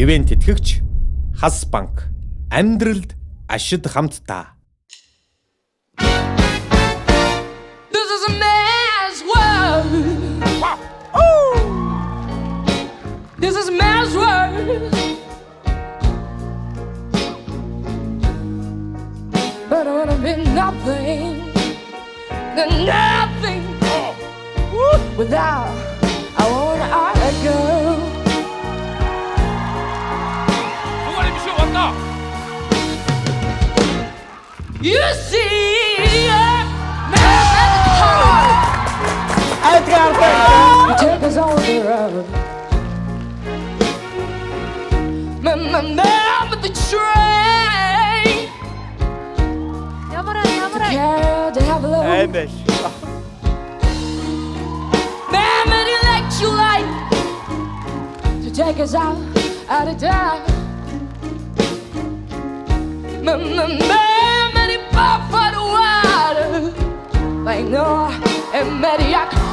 Ивент тэтгэгч Хас банк амьдралд ашид хамтдаа. This is a man's world. This is a man's world. But I wanna be nothing, then nothing without. You see your man. You us on the road. My man with the train. Carol Diablo. Hey, bitch. Man you electrolyte. To take us out, out of time. My, my, my. Noah and Mediac.